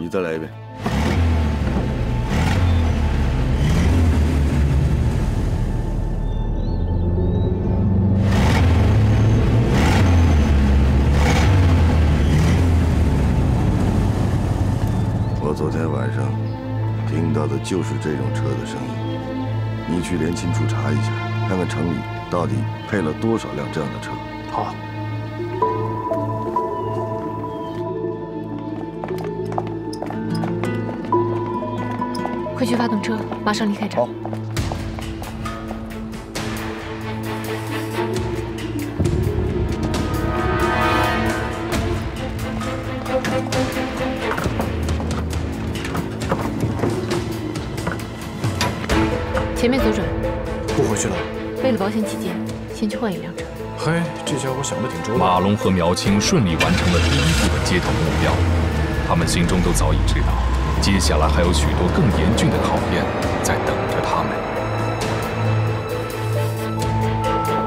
你再来一遍。我昨天晚上听到的就是这种车的声音。你去联勤处查一下，看看城里到底配了多少辆这样的车。好。快去发动车，马上离开这儿。好。前面左转。不回去了。为了保险起见，先去换一辆车。嘿，这家伙想的挺周到。马龙和苗青顺利完成了第一步的接头目标，他们心中都早已知道，接下来还有许多更严峻的考验在等着他们。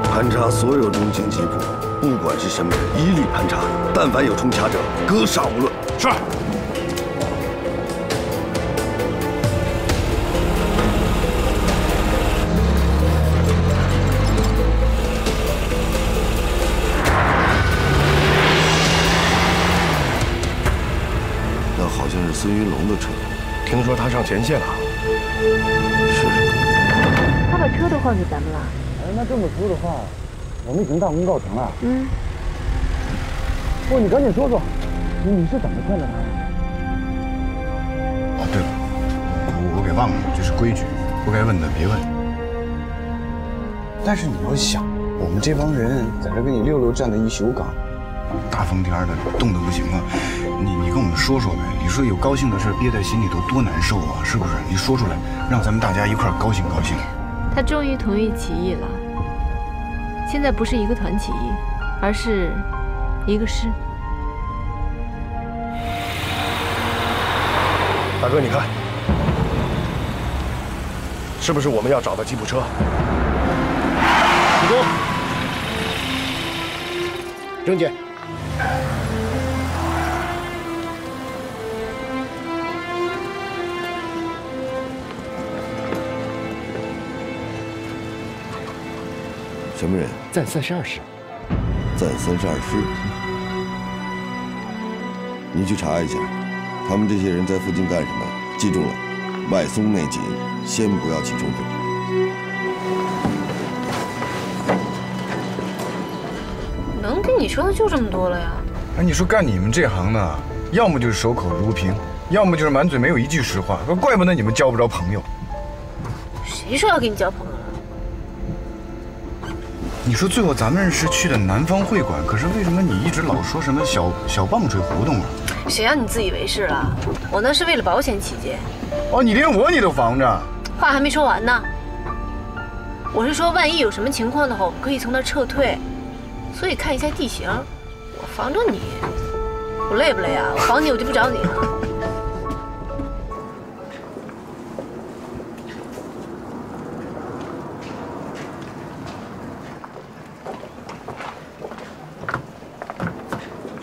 盘查所有中型吉普，不管是什么人，一律盘查，但凡有冲卡者，格杀无论。是。前线了。是。他把车都换给咱们了。哎，那这么说的话，我们已经大功告成了。嗯。不，你赶紧说说，你是怎么骗的他？哦，对了，我我给忘了，这是规矩，不该问的别问。但是你要想，我们这帮人在这跟你六六站了一宿岗，大风天的，冻得不行了。你你跟我们说说呗，你说有高兴的事憋在心里头多难受啊，是不是？你说出来，让咱们大家一块高兴高兴。他终于同意起义了，现在不是一个团起义，而是一个师。大哥，你看，是不是我们要找的吉普车？启动，郑姐。什么人？暂三十二师。暂三十二师。你去查一下，他们这些人在附近干什么？记住了，外松内紧，先不要起冲突。能跟你说的就这么多了呀？哎，你说干你们这行的，要么就是守口如瓶，要么就是满嘴没有一句实话。怪不得你们交不着朋友。谁说要跟你交朋友？你说最后咱们是去的南方会馆，可是为什么你一直老说什么小小棒槌胡同啊？谁让你自以为是了？我那是为了保险起见。哦，你连我你都防着？话还没说完呢。我是说，万一有什么情况的话，我们可以从那儿撤退。所以看一下地形，我防着你。我累不累啊？我防你，我就不找你了。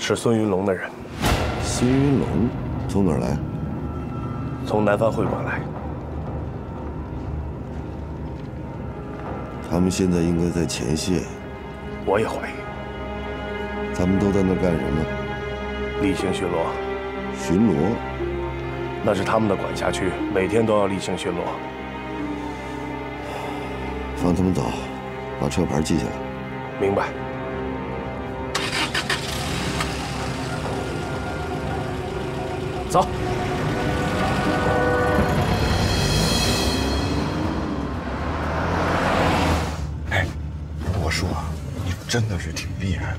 是孙云龙的人。孙云龙从哪儿来？从南方会馆来。他们现在应该在前线。我也怀疑。他们都在那干什么？例行巡逻。巡逻？那是他们的管辖区，每天都要例行巡逻。放他们走，把车牌记下来。明白。走。哎，我说啊，你真的是挺厉害的，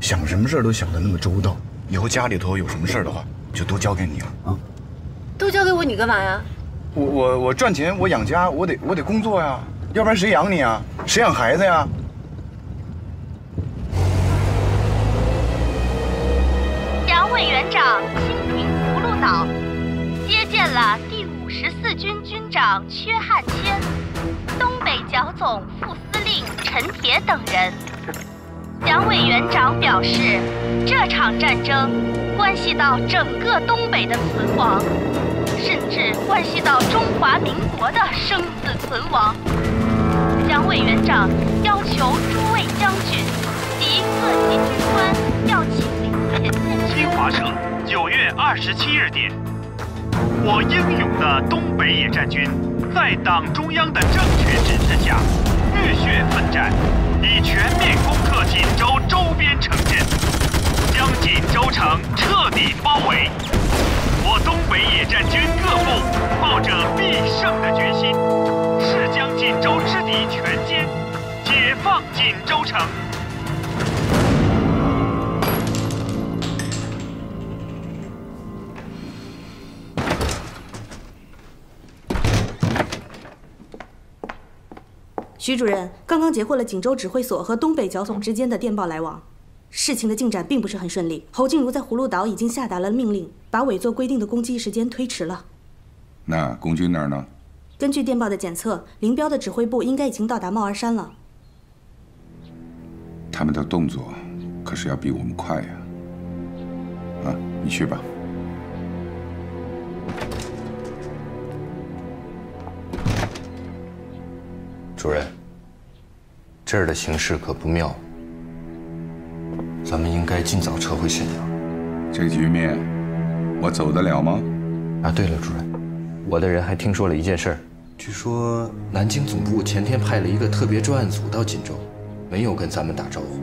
想什么事都想得那么周到。以后家里头有什么事的话，就都交给你了啊。都交给我，你干嘛呀？我我我赚钱，我养家，我得我得工作呀，要不然谁养你啊？谁养孩子呀？杨蒋委员长表示，这场战争关系到整个东北的存亡，甚至关系到中华民国的生死存亡。蒋委员长要求诸位将军及各级军官要亲临前线。新华社九月二十七日电，我英勇的东北野战军在党中央的正确指示下，浴血奋战，以全面攻锦州周边城镇，将锦州城彻底包围。我东北野战军各部抱着必胜的决心，誓将锦州之敌全歼，解放锦州城。徐主任刚刚截获了锦州指挥所和东北剿总之间的电报来往，事情的进展并不是很顺利。侯静茹在葫芦岛已经下达了命令，把委座规定的攻击时间推迟了。那共军那儿呢？根据电报的检测，林彪的指挥部应该已经到达帽儿山了。他们的动作可是要比我们快呀！啊，你去吧。主任，这儿的形势可不妙，咱们应该尽早撤回沈阳。这局面，我走得了吗？啊，对了，主任，我的人还听说了一件事儿，据说南京总部前天派了一个特别专案组到锦州，没有跟咱们打招呼，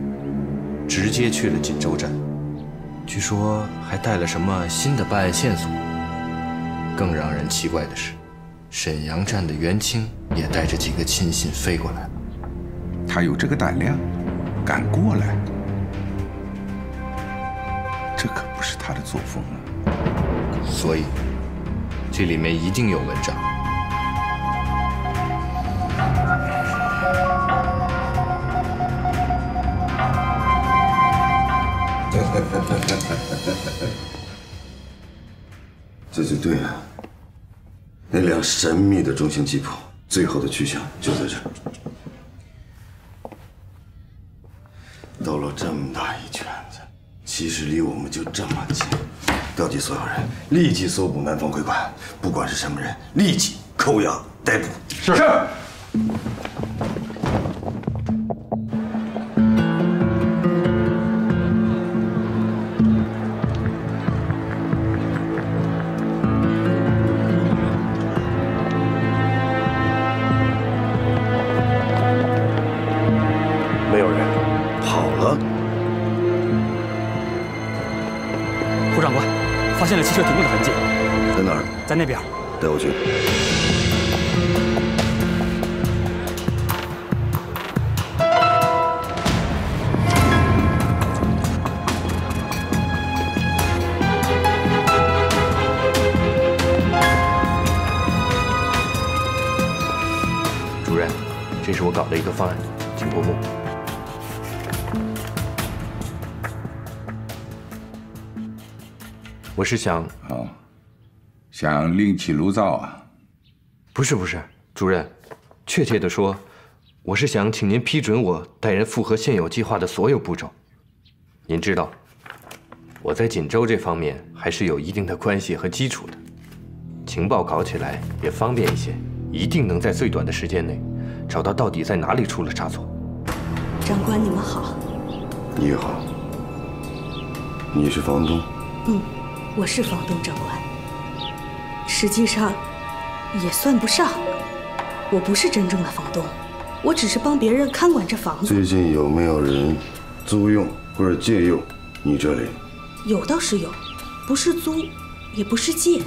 直接去了锦州站，据说还带了什么新的办案线索。更让人奇怪的是，沈阳站的袁清也带着几个亲信飞过来了。他有这个胆量，敢过来？这可不是他的作风啊！所以，这里面一定有文章。这就对了。那辆神秘的中型吉普，最后的去向就在这儿。兜了这么大一圈子，其实离我们就这么近。调集所有人，立即搜捕南方会馆，不管是什么人，立即扣押逮捕。是。车停过的痕迹，在哪儿？在那边。带我去。是想，哦，想另起炉灶啊？不是不是，主任，确切的说，我是想请您批准我带人复核现有计划的所有步骤。您知道，我在锦州这方面还是有一定的关系和基础的，情报搞起来也方便一些，一定能在最短的时间内找到到底在哪里出了差错。长官，你们好。你好。你是房东？嗯，我是房东长官。实际上，也算不上。我不是真正的房东，我只是帮别人看管这房子。最近有没有人租用或者借用你这里？有倒是有，不是租，也不是借，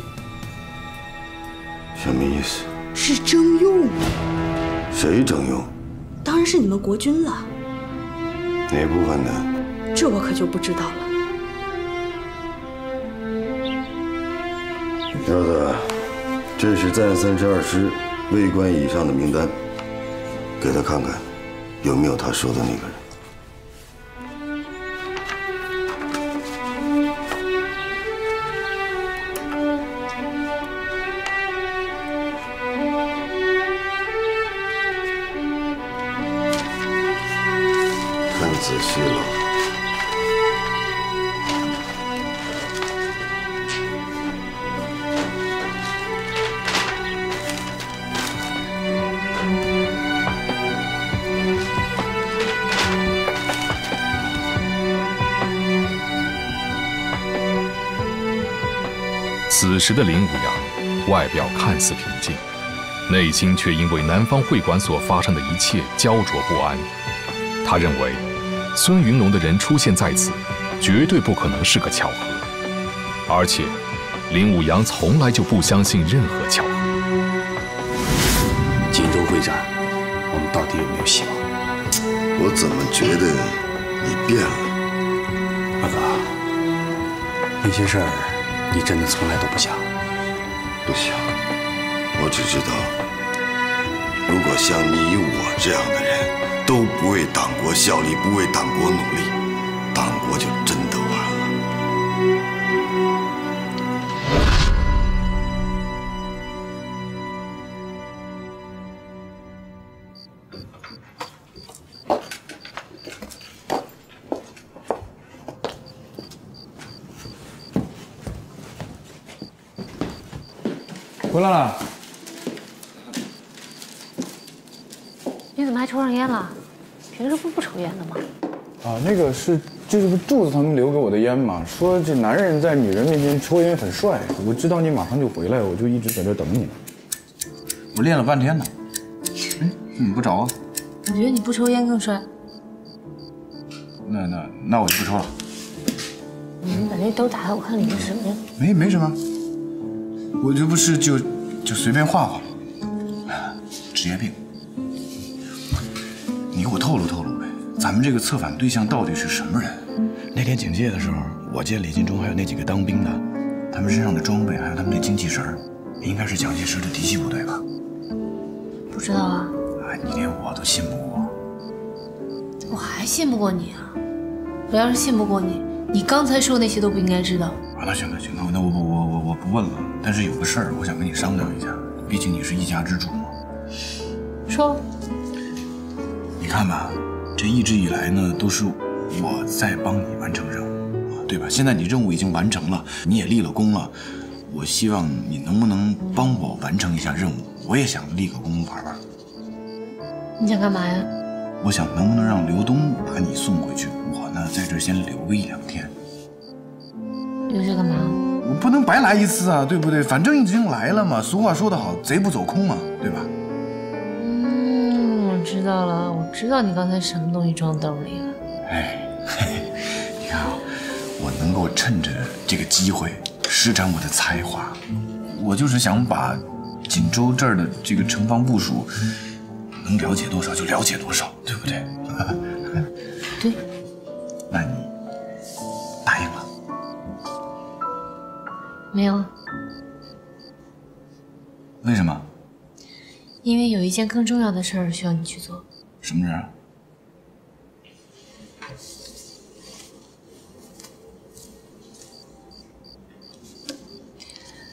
什么意思？是征用。谁征用？当然是你们国军了。哪部分的？这我可就不知道了。彪子，这是暂三十二师卫官以上的名单，给他看看，有没有他说的那个人。时的林武阳，外表看似平静，内心却因为南方会馆所发生的一切焦灼不安。他认为，孙云龙的人出现在此，绝对不可能是个巧合，而且，林武阳从来就不相信任何巧合。锦州会战，我们到底有没有希望？我怎么觉得你变了？二哥，那些事儿。你真的从来都不想？不想。我只知道，如果像你我这样的人都不为党国效力，不为党国努力，党国就是就是不柱子他们留给我的烟嘛，说这男人在女人面前抽烟很帅。我知道你马上就回来，我就一直在这等你。我练了半天呢，哎，怎么不着啊？我觉得你不抽烟更帅。那那那我就不抽了。你把那兜打开，我看里面什么呀？没没什么。我这不是就就随便画画吗？职业病，你给我透露透露呗，咱们这个策反对象到底是什么人？那天警戒的时候，我见李进忠还有那几个当兵的，他们身上的装备还有他们那精气神应该是蒋介石的嫡系部队吧？不知道啊。哎，你连我都信不过，我还信不过你啊！我要是信不过你，你刚才说那些都不应该知道。啊，那行那行，那我那我我我我不问了。但是有个事儿，我想跟你商量一下，毕竟你是一家之主嘛。说。你看吧，这一直以来呢，都是我在帮你完成任务，对吧？现在你任务已经完成了，你也立了功了，我希望你能不能帮我完成一下任务？我也想立个功玩玩。你想干嘛呀？我想能不能让刘东把你送回去，我呢在这先留个一两天。留着干嘛？我不能白来一次啊，对不对？反正已经来了嘛。俗话说得好，贼不走空嘛，对吧？道了。我知道你刚才什么东西装兜里了。哎，你看啊，我能够趁着这个机会施展我的才华，我就是想把锦州这儿的这个城防部署能了解多少就了解多少，对不对？对。那你答应了？没有，为什么？因为有一件更重要的事儿需要你去做。什么事儿？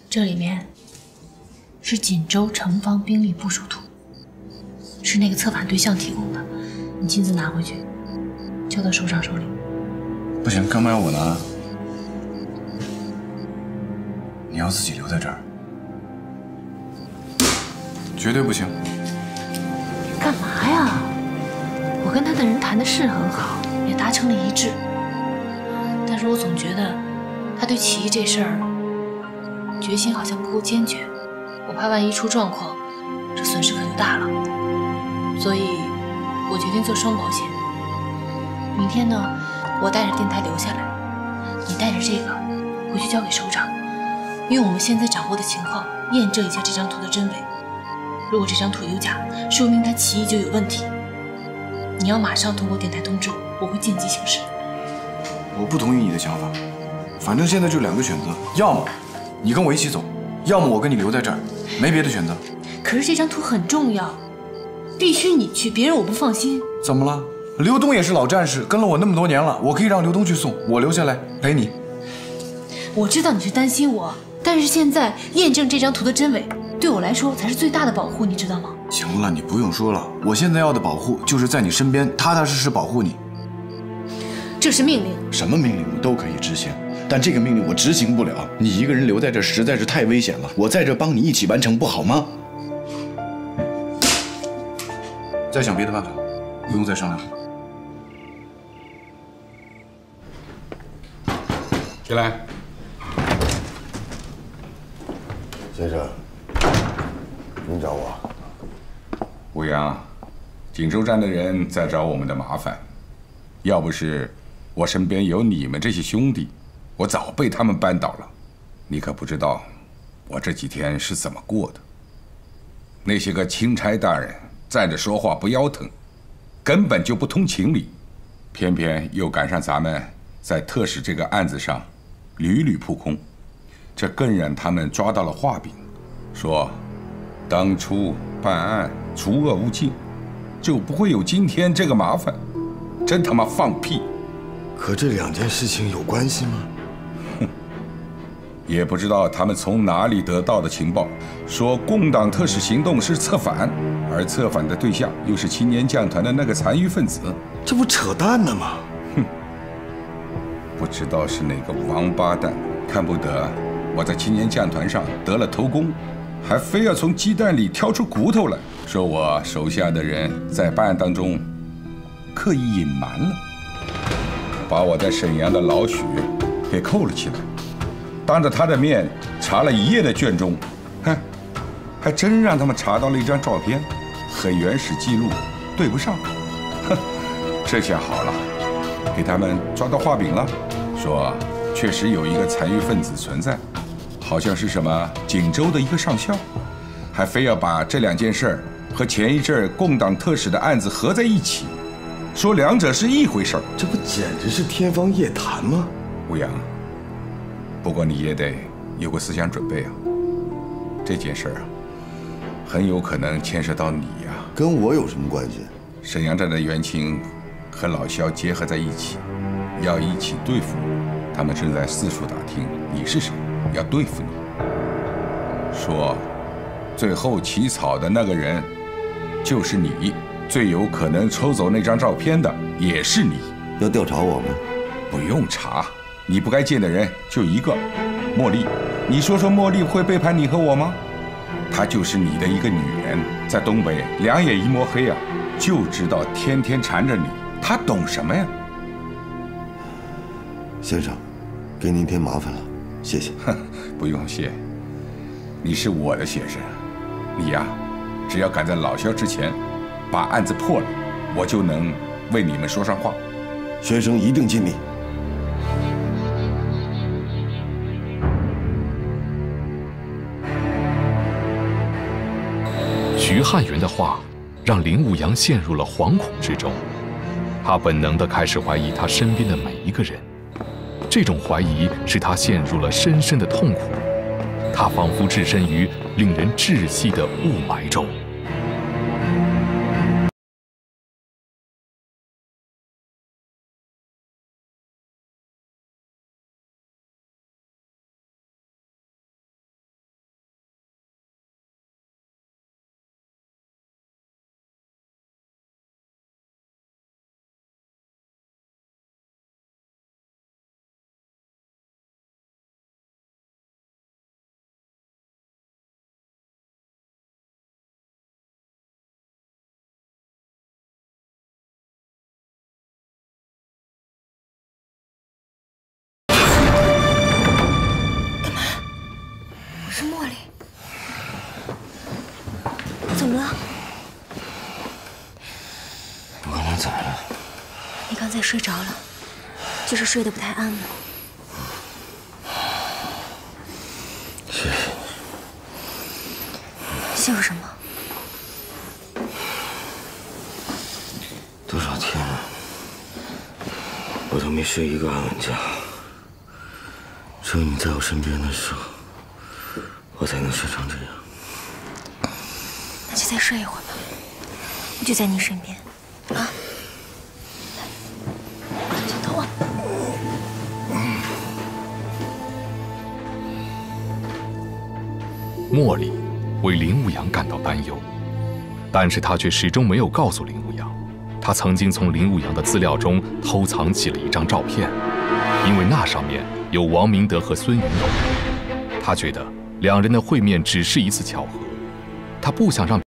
这里面是锦州城防兵力部署图，是那个策反对象提供的，你亲自拿回去，交到首长手里。不行，干嘛要我拿？你要自己留在这儿，绝对不行！干嘛呀？我跟他的人谈的是很好，也达成了一致，但是我总觉得他对起义这事儿决心好像不够坚决，我怕万一出状况，这损失可就大了，所以我决定做双保险。明天呢，我带着电台留下来，你带着这个回去交给首长。用我们现在掌握的情况验证一下这张图的真伪。如果这张图有假，说明他起义就有问题。你要马上通过电台通知我，我会见机行事。我不同意你的想法，反正现在就两个选择：要么你跟我一起走，要么我跟你留在这儿，没别的选择。可是这张图很重要，必须你去，别人我不放心。怎么了？刘东也是老战士，跟了我那么多年了，我可以让刘东去送，我留下来陪你。我知道你是担心我。但是现在验证这张图的真伪，对我来说才是最大的保护，你知道吗？行了，你不用说了。我现在要的保护就是在你身边，踏踏实实保护你。这是命令。什么命令我都可以执行，但这个命令我执行不了。你一个人留在这实在是太危险了，我在这帮你一起完成不好吗？再想别的办法，不用再商量了。进来，先生，您找我？吴阳，锦州站的人在找我们的麻烦，要不是我身边有你们这些兄弟，我早被他们扳倒了。你可不知道，我这几天是怎么过的。那些个钦差大人站着说话不腰疼，根本就不通情理，偏偏又赶上咱们在特使这个案子上屡屡扑空，这更让他们抓到了画柄，说当初办案除恶务尽，就不会有今天这个麻烦。真他妈放屁！可这两件事情有关系吗？哼也不知道他们从哪里得到的情报，说共党特使行动是策反，而策反的对象又是青年将团的那个残余分子，这不扯淡呢吗？哼！不知道是哪个王八蛋看不得我在青年将团上得了头功，还非要从鸡蛋里挑出骨头来说我手下的人在办案当中刻意隐瞒了，把我在沈阳的老许给扣了起来。当着他的面查了一夜的卷宗，哼，还真让他们查到了一张照片，和原始记录对不上。哼，这下好了，给他们抓到画柄了，说确实有一个残余分子存在，好像是什么锦州的一个上校，还非要把这两件事儿和前一阵共党特使的案子合在一起，说两者是一回事儿。这不简直是天方夜谭吗？吴阳。不过你也得有个思想准备啊！这件事儿啊，很有可能牵涉到你呀。跟我有什么关系？沈阳站的袁清和老肖结合在一起，要一起对付我。他们正在四处打听你是谁，要对付你。说，最后起草的那个人就是你，最有可能抽走那张照片的也是你。要调查我吗？不用查。你不该见的人就一个，茉莉。你说说，茉莉会背叛你和我吗？她就是你的一个女人，在东北两眼一抹黑啊，就知道天天缠着你。她懂什么呀？先生，给您添麻烦了，谢谢。哼，不用谢。你是我的学生，你呀，只要赶在老肖之前把案子破了，我就能为你们说上话。学生一定尽力。徐汉元的话让林武阳陷入了惶恐之中，他本能地开始怀疑他身边的每一个人，这种怀疑使他陷入了深深的痛苦，他仿佛置身于令人窒息的雾霾中。睡着了，就是睡得不太安稳。谢谢你。谢我什么？多少天了，我都没睡一个安稳觉。只有你。在我身边的时候，我才能睡成这样。那就再睡一会儿吧，我就在你。身边，莫莉为林武阳感到担忧，但是他却始终没有告诉林武阳，他曾经从林武阳的资料中偷藏起了一张照片，因为那上面有王明德和孙云龙。他觉得两人的会面只是一次巧合，他不想让。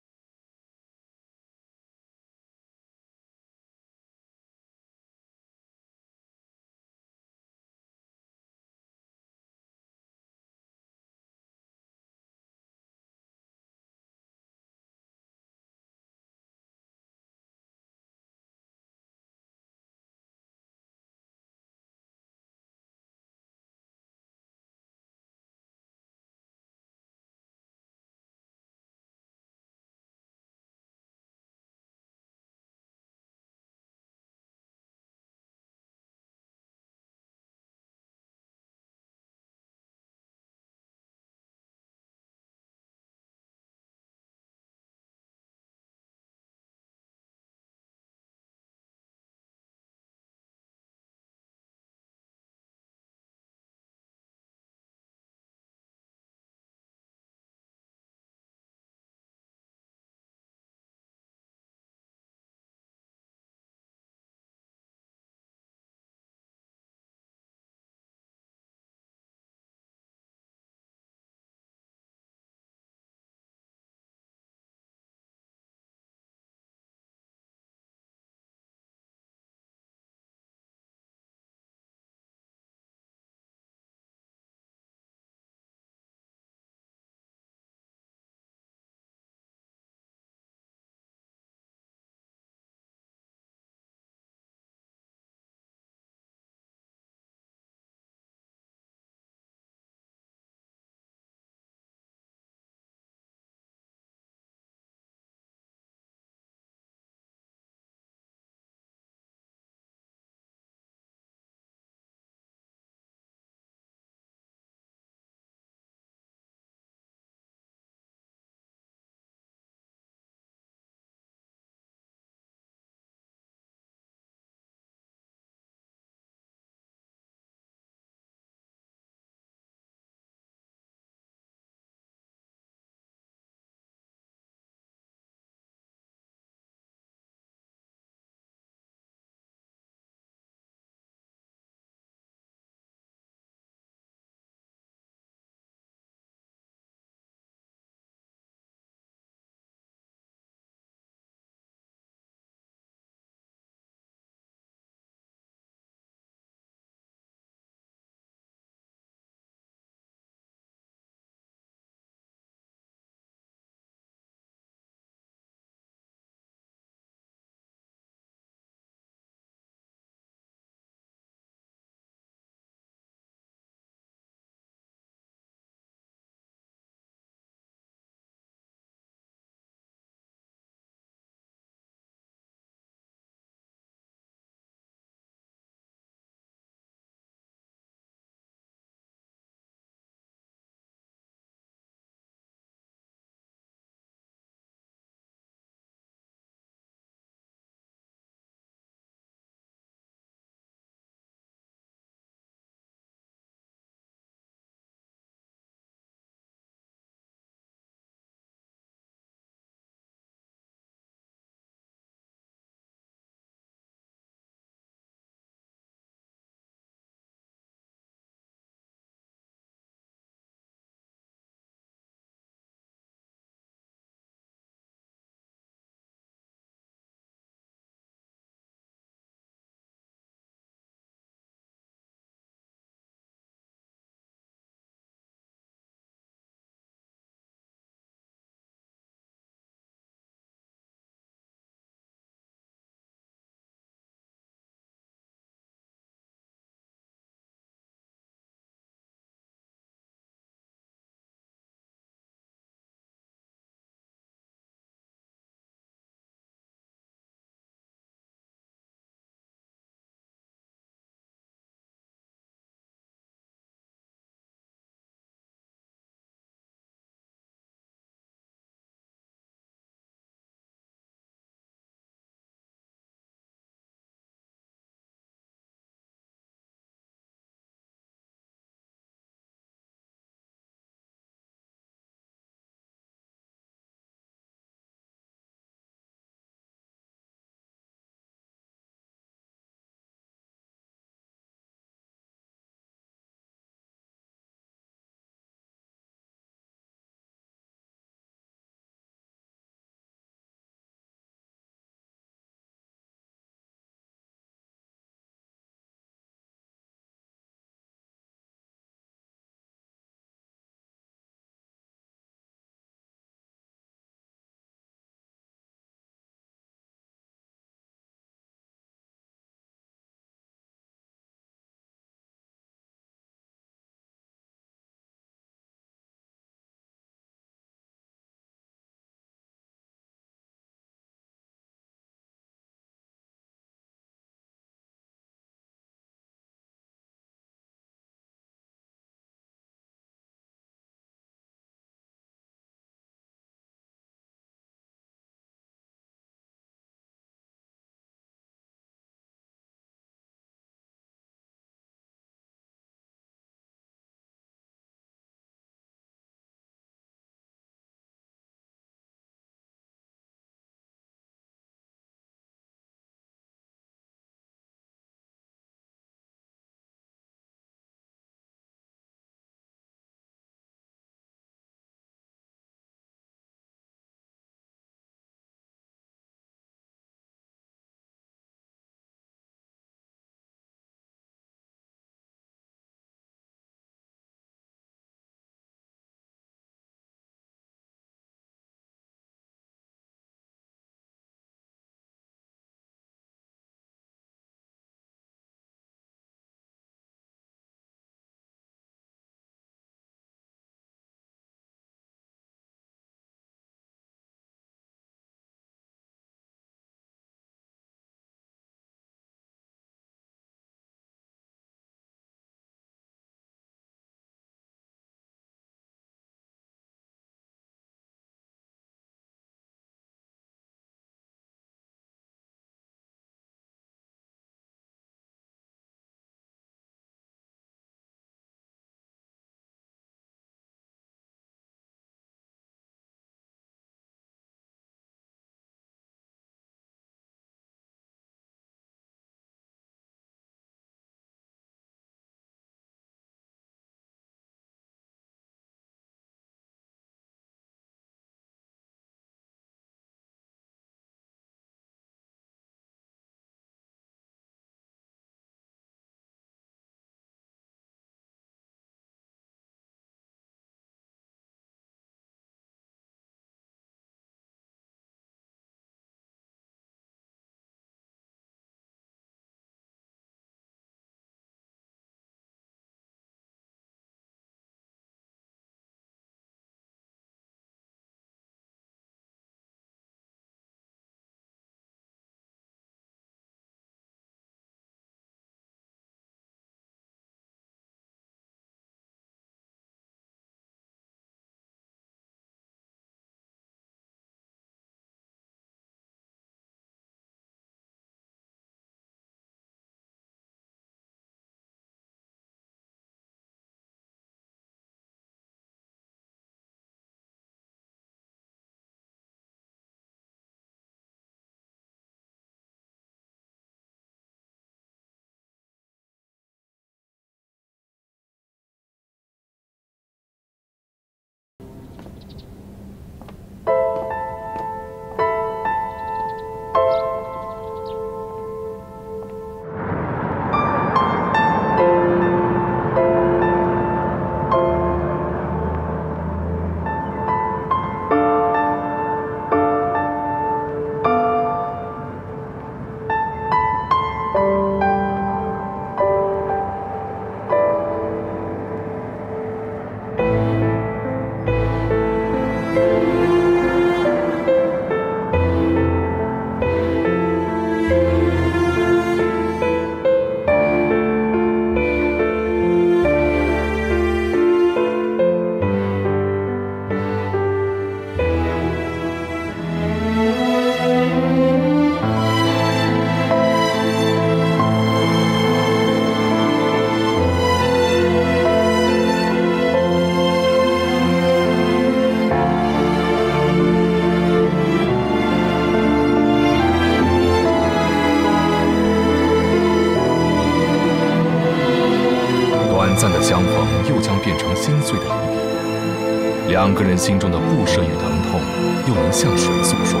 人心中的不舍与疼痛又能向谁诉说？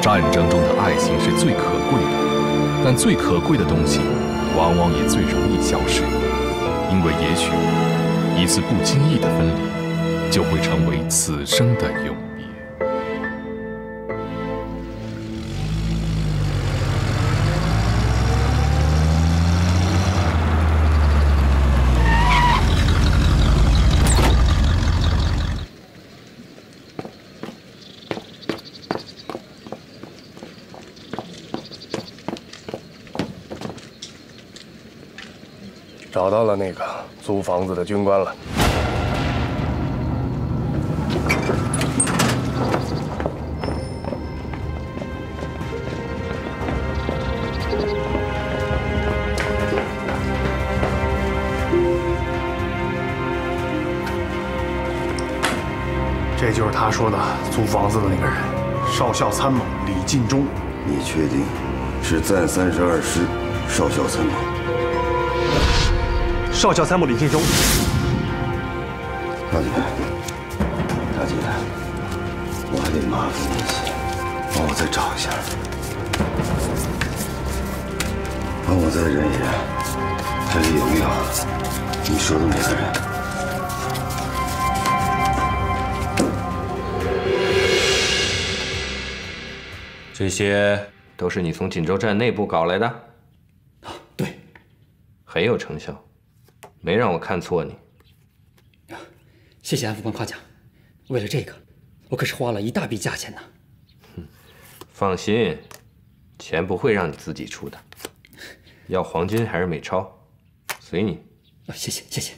战争中的爱情是最可贵的，但最可贵的东西，往往也最容易消失，因为也许一次不经意的分离，就会成为此生的永。找到了那个租房子的军官了。这就是他说的租房子的那个人，少校参谋李进忠。你确定是暂三十二师少校参谋？少校参谋李进忠，大姐，大姐，我还得麻烦你一些，帮我再找一下，帮我再忍一忍，看看有没有你说的那个人？这些都是你从锦州站内部搞来的？啊，对，很有成效。没让我看错你，谢谢安副官夸奖。为了这个，我可是花了一大笔价钱呢。放心，钱不会让你自己出的。要黄金还是美钞，随你。啊谢谢谢谢。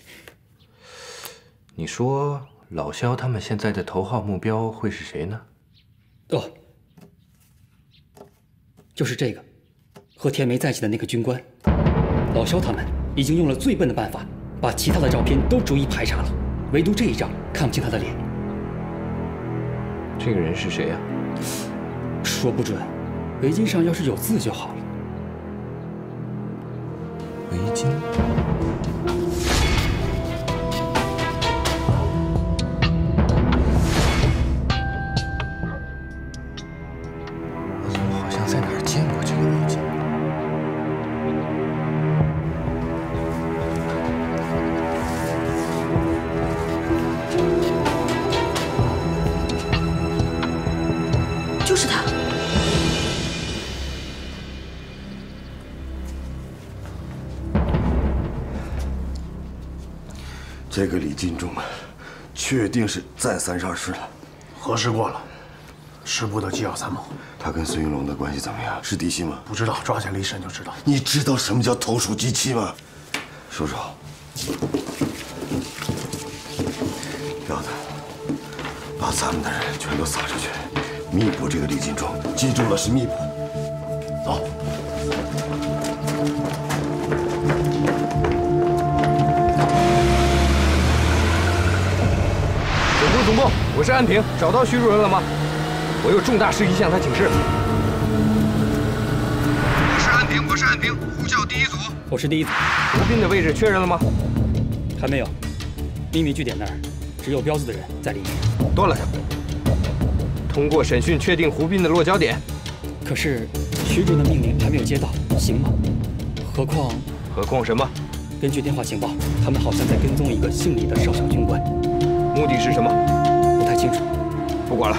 你说老肖他们现在的头号目标会是谁呢？哦，就是这个，和田梅在一起的那个军官。老肖他们已经用了最笨的办法。把其他的照片都逐一排查了，唯独这一张看不清他的脸。这个人是谁呀？说不准，围巾上要是有字就好了。围巾。确定是再三十二师了，核实过了，师部的机要参谋。他跟孙云龙的关系怎么样？是嫡系吗？不知道，抓起来一审就知道。你知道什么叫投鼠忌器吗？叔叔，彪子，把咱们的人全都撒出去，密捕这个李金忠。记住了，是密捕。走。总部，我是安平，找到徐主任了吗？我有重大事宜向他请示。我是安平，我是安平，呼叫第一组。我是第一组。胡斌的位置确认了吗？还没有。秘密据点那儿只有彪子的人在里面。断了他。通过审讯确定胡斌的落脚点。可是徐主任的命令还没有接到，行吗？何况……何况什么？根据电话情报，他们好像在跟踪一个姓李的少校军官。目的是什么？清楚。不管了，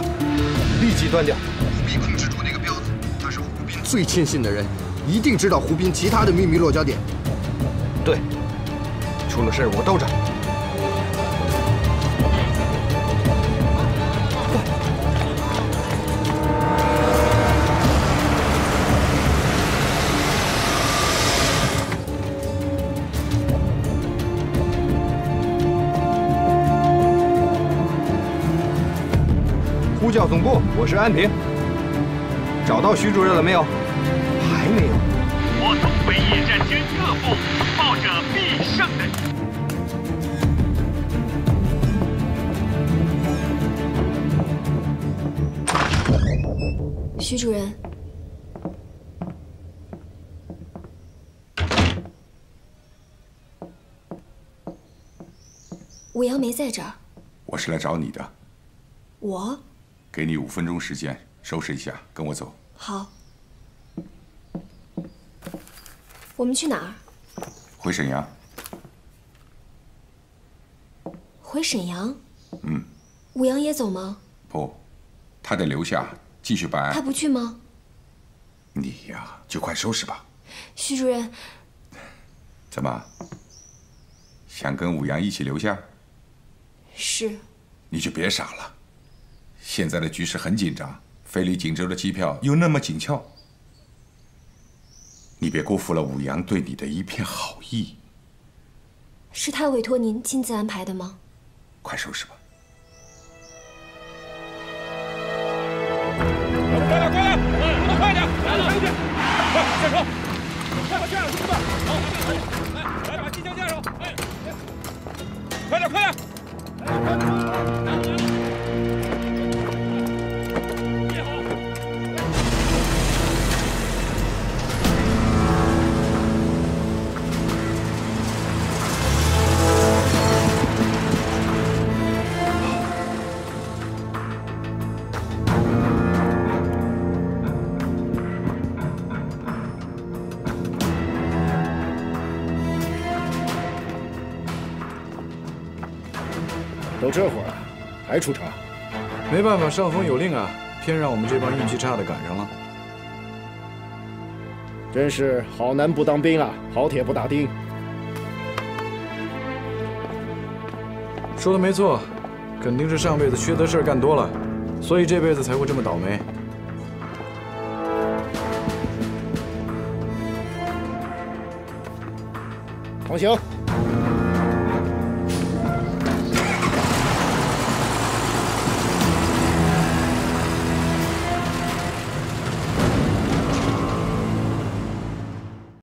立即端掉。务必控制住那个彪子，他是胡斌最亲信的人，一定知道胡斌其他的秘密落脚点。对，出了事我兜着。部，我是安平。找到徐主任了没有？还没有。我东北野战军各部抱着必胜的。徐主任，武阳没在这儿。我是来找你的，我给你五分钟时间收拾一下，跟我走。好。我们去哪儿？回沈阳。回沈阳？嗯。武阳也走吗？不，他得留下继续办案。他不去吗？你呀，就快收拾吧。徐主任。怎么？想跟武阳一起留下？是。你就别傻了。现在的局势很紧张，飞离锦州的机票又那么紧俏，你别辜负了武阳对你的一片好意。是他委托您亲自安排的吗？快收拾吧。快点，快点，动作快点，来了，快点，快下车，快把架子松开，好，来，来还出查？没办法，上峰有令啊，偏让我们这帮运气差的赶上了。真是好男不当兵啊，好铁不打钉。说的没错，肯定是上辈子缺德事儿干多了，所以这辈子才会这么倒霉。放行。